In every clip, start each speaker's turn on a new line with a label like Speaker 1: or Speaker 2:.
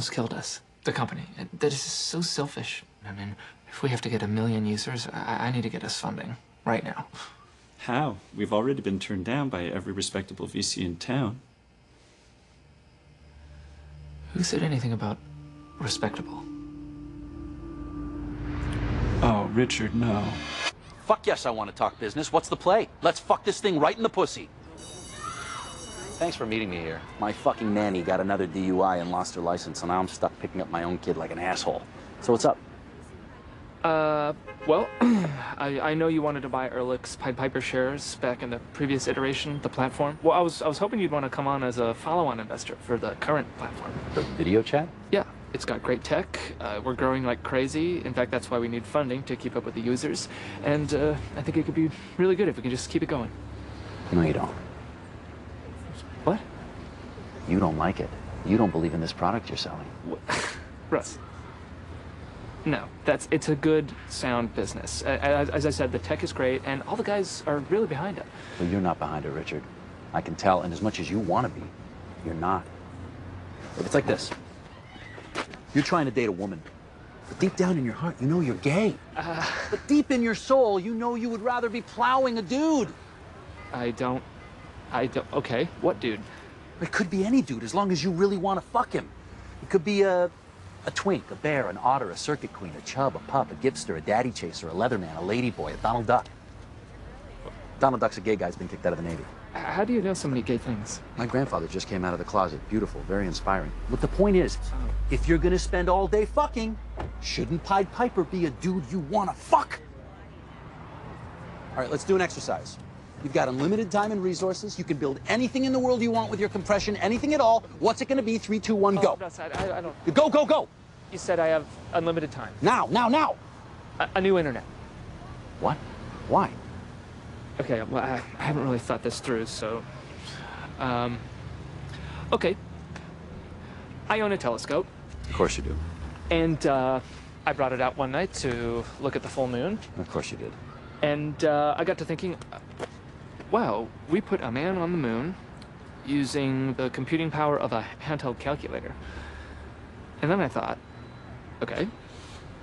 Speaker 1: almost killed us, the company. That is so selfish. I mean, if we have to get a million users, I, I need to get us funding right now.
Speaker 2: How? We've already been turned down by every respectable VC in town.
Speaker 1: Who said anything about respectable?
Speaker 2: Oh, Richard, no.
Speaker 3: Fuck yes, I want to talk business. What's the play? Let's fuck this thing right in the pussy. Thanks for meeting me here. My fucking nanny got another DUI and lost her license, and now I'm stuck picking up my own kid like an asshole. So what's up?
Speaker 1: Uh, well, I, I know you wanted to buy Ehrlich's Pied Piper shares back in the previous iteration, the platform. Well, I was I was hoping you'd want to come on as a follow-on investor for the current platform.
Speaker 3: The video chat?
Speaker 1: Yeah, it's got great tech. Uh, we're growing like crazy. In fact, that's why we need funding to keep up with the users. And uh, I think it could be really good if we can just keep it going.
Speaker 3: No, you don't. You don't like it. You don't believe in this product you're selling.
Speaker 1: Russ. No, that's it's a good, sound business. As, as I said, the tech is great, and all the guys are really behind it.
Speaker 3: Well, you're not behind it, Richard. I can tell, and as much as you want to be, you're not. It's like this. You're trying to date a woman. But deep down in your heart, you know you're gay.
Speaker 1: Uh,
Speaker 3: but deep in your soul, you know you would rather be plowing a dude.
Speaker 1: I don't... I don't... Okay, what dude?
Speaker 3: It could be any dude, as long as you really want to fuck him. It could be a a twink, a bear, an otter, a circuit queen, a chub, a pup, a gipster, a daddy chaser, a leatherman, a ladyboy, a Donald Duck. Donald Duck's a gay guy who's been kicked out of the Navy.
Speaker 1: How do you know so many gay things?
Speaker 3: My grandfather just came out of the closet. Beautiful, very inspiring. But the point is, oh. if you're gonna spend all day fucking, shouldn't Pied Piper be a dude you wanna fuck? All right, let's do an exercise. You've got unlimited time and resources. You can build anything in the world you want with your compression, anything at all. What's it going to be? Three, two, one, go.
Speaker 1: Oh, Russ, I, I, I don't...
Speaker 3: Go, go, go.
Speaker 1: You said I have unlimited time.
Speaker 3: Now, now, now.
Speaker 1: A, a new internet.
Speaker 3: What? Why?
Speaker 1: Okay, well, I, I haven't really thought this through, so... Um, okay. I own a telescope.
Speaker 3: Of course you do.
Speaker 1: And uh, I brought it out one night to look at the full moon.
Speaker 3: Of course you did.
Speaker 1: And uh, I got to thinking, wow, we put a man on the moon using the computing power of a handheld calculator. And then I thought, okay,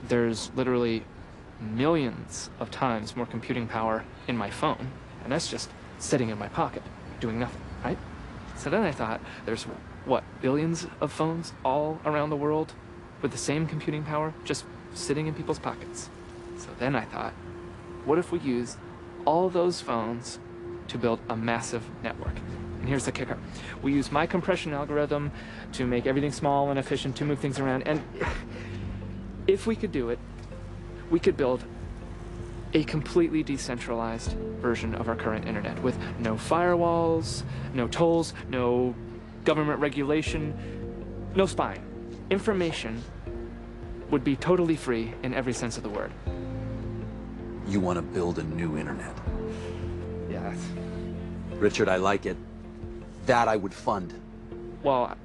Speaker 1: there's literally millions of times more computing power in my phone, and that's just sitting in my pocket, doing nothing, right? So then I thought, there's what, billions of phones all around the world with the same computing power, just sitting in people's pockets. So then I thought, what if we used all those phones to build a massive network? And here's the kicker. We use my compression algorithm to make everything small and efficient, to move things around. And if we could do it, we could build a completely decentralized version of our current internet with no firewalls, no tolls, no government regulation, no spying. Information would be totally free in every sense of the word.
Speaker 3: You want to build a new internet? Richard, I like it. That I would fund.
Speaker 1: Well,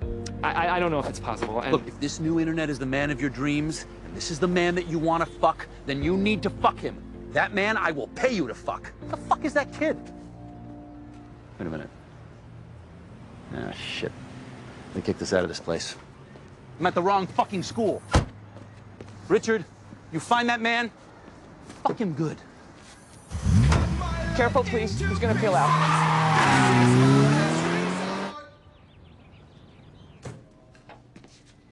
Speaker 1: I, I don't know if it's possible. And
Speaker 3: Look, if this new internet is the man of your dreams, and this is the man that you want to fuck, then you need to fuck him. That man, I will pay you to fuck. The fuck is that kid? Wait a minute. Ah, shit. They kicked us out of this place. I'm at the wrong fucking school. Richard, you find that man, fuck him good.
Speaker 1: Careful, please. He's gonna peel out.